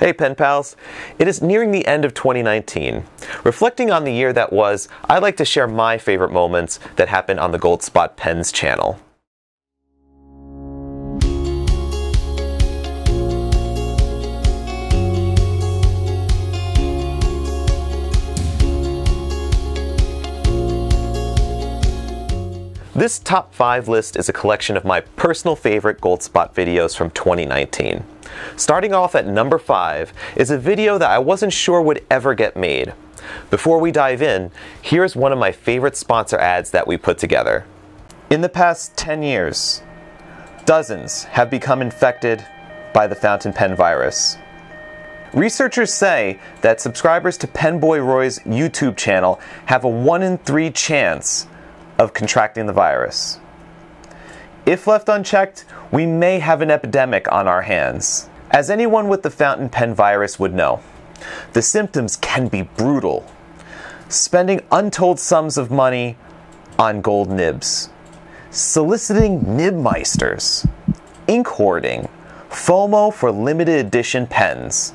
Hey, pen pals. It is nearing the end of 2019. Reflecting on the year that was, I'd like to share my favorite moments that happened on the Goldspot Pens channel. This top 5 list is a collection of my personal favorite Goldspot videos from 2019. Starting off at number 5 is a video that I wasn't sure would ever get made. Before we dive in, here's one of my favorite sponsor ads that we put together. In the past 10 years, dozens have become infected by the fountain pen virus. Researchers say that subscribers to Penboy Roy's YouTube channel have a 1 in 3 chance of contracting the virus. If left unchecked, we may have an epidemic on our hands. As anyone with the fountain pen virus would know, the symptoms can be brutal. Spending untold sums of money on gold nibs, soliciting nibmeisters, ink hoarding, FOMO for limited edition pens.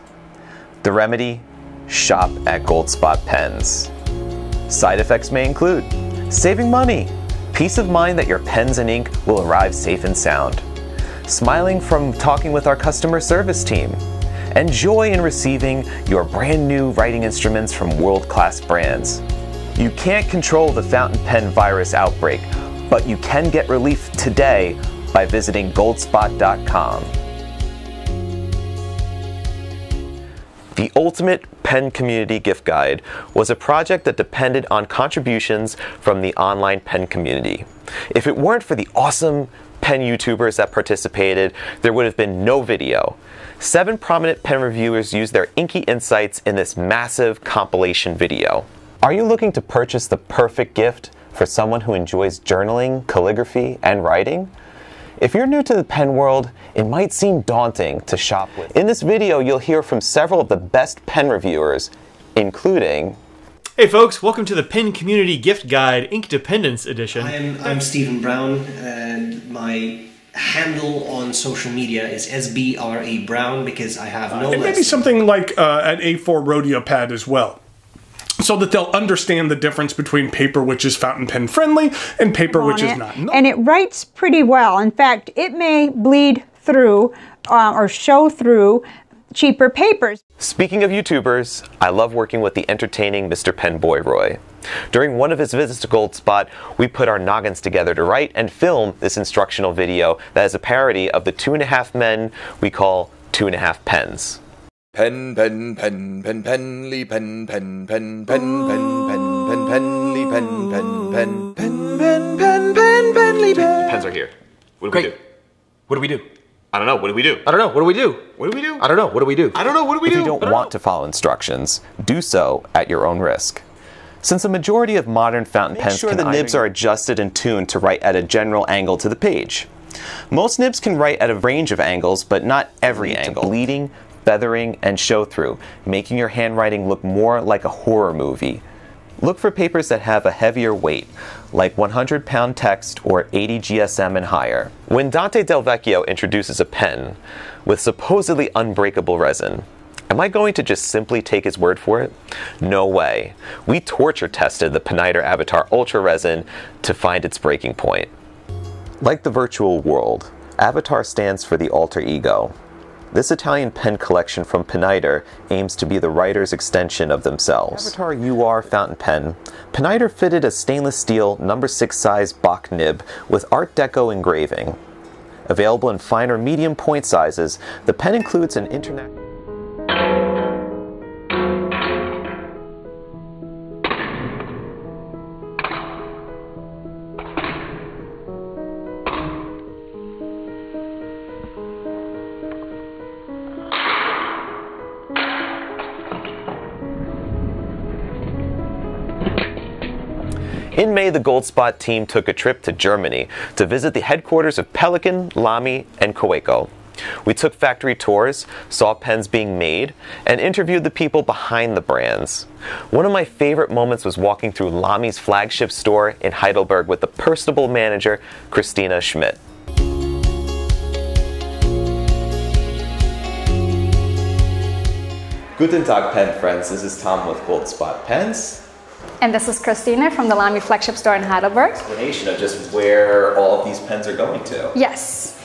The remedy? Shop at Goldspot Pens. Side effects may include Saving money. Peace of mind that your pens and ink will arrive safe and sound. Smiling from talking with our customer service team. And joy in receiving your brand new writing instruments from world class brands. You can't control the fountain pen virus outbreak, but you can get relief today by visiting goldspot.com. The Ultimate Pen Community Gift Guide was a project that depended on contributions from the online pen community. If it weren't for the awesome pen YouTubers that participated, there would have been no video. Seven prominent pen reviewers used their inky insights in this massive compilation video. Are you looking to purchase the perfect gift for someone who enjoys journaling, calligraphy, and writing? If you're new to the pen world, it might seem daunting to shop with. In this video, you'll hear from several of the best pen reviewers, including Hey folks, welcome to the Pen Community Gift Guide Ink Dependence Edition. I'm, I'm Stephen Brown, and my handle on social media is SBRE Brown because I have no. It may be something like uh, an A4 Rhodia pad as well. So that they'll understand the difference between paper which is fountain pen friendly and paper which on is not. And it writes pretty well. In fact, it may bleed through uh, or show through cheaper papers. Speaking of YouTubers, I love working with the entertaining Mr. Penboy Roy. During one of his visits to Goldspot, we put our noggins together to write and film this instructional video that is a parody of the two and a half men we call two and a half pens. Pen, pen, pen, pen, penly, pen, pen, pen, pen, pen, pen, pen, penly, pen, pen, pen, pen, pen, pen, pen, penly, pen. Pens are here. What do Great. we do? What do we do? I don't know. What do we do? I don't know. What do we do? What do we do? I don't know. What do we do? I don't know. What do we If do? you don't want to follow instructions, do so at your own risk. Since a majority of modern fountain Make pens sure can the the nibs are adjusted and tuned to write at a general angle to the page. Most nibs can write at a range of angles, but not every angle. Bleeding, feathering, and show through, making your handwriting look more like a horror movie. Look for papers that have a heavier weight, like 100 pound text or 80 GSM and higher. When Dante Del Vecchio introduces a pen with supposedly unbreakable resin, am I going to just simply take his word for it? No way. We torture tested the Pineider Avatar Ultra resin to find its breaking point. Like the virtual world, Avatar stands for the alter ego. This Italian pen collection from Pineider aims to be the writer's extension of themselves. Avatar UR fountain pen. Pineider fitted a stainless steel number 6 size Bock nib with Art Deco engraving. Available in finer medium point sizes, the pen includes an internet. In May, the Goldspot team took a trip to Germany to visit the headquarters of Pelikan, Lamy, and Kaweco. We took factory tours, saw pens being made, and interviewed the people behind the brands. One of my favorite moments was walking through Lamy's flagship store in Heidelberg with the personable manager, Christina Schmidt. Guten Tag, pen friends. This is Tom with Goldspot Pens. And this is Christina from the Lamy flagship store in Heidelberg. Explanation of just where all of these pens are going to. Yes.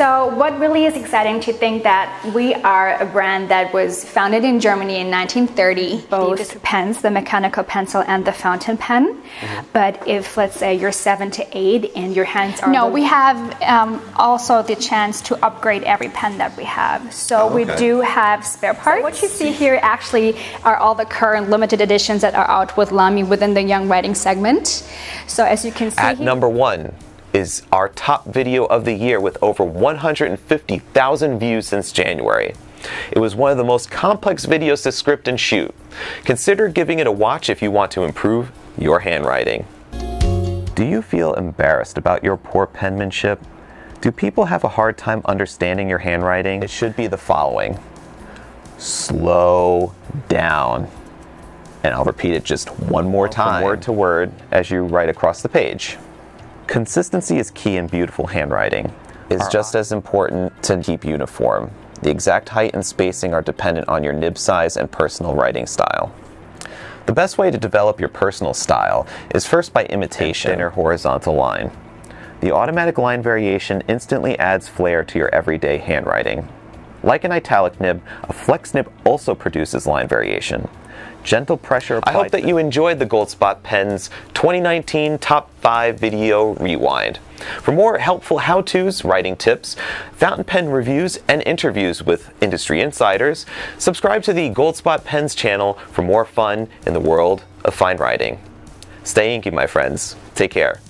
So, what really is exciting to think that we are a brand that was founded in Germany in 1930. Both pens, the mechanical pencil and the fountain pen. Mm-hmm. But if, let's say, you're seven to eight and your hands are. No, we have um, also the chance to upgrade every pen that we have. So, oh, okay. we do have spare parts. So what you see here actually are all the current limited editions that are out with Lamy within the young writing segment. So, as you can see. At here, number one is our top video of the year with over 150,000 views since January. It was one of the most complex videos to script and shoot. Consider giving it a watch if you want to improve your handwriting. Do you feel embarrassed about your poor penmanship? Do people have a hard time understanding your handwriting? It should be the following. Slow down. And I'll repeat it just one more time, word to word, as you write across the page. Consistency is key in beautiful handwriting. It's uh-huh. just as important to keep uniform. The exact height and spacing are dependent on your nib size and personal writing style. The best way to develop your personal style is first by imitation thinner horizontal line. The automatic line variation instantly adds flair to your everyday handwriting. Like an italic nib, a flex nib also produces line variation gentle pressure. I hope that you enjoyed the Goldspot Pen's 2019 Top 5 Video Rewind. For more helpful how-tos, writing tips, fountain pen reviews, and interviews with industry insiders, subscribe to the Goldspot Pens channel for more fun in the world of fine writing. Stay inky, my friends. Take care.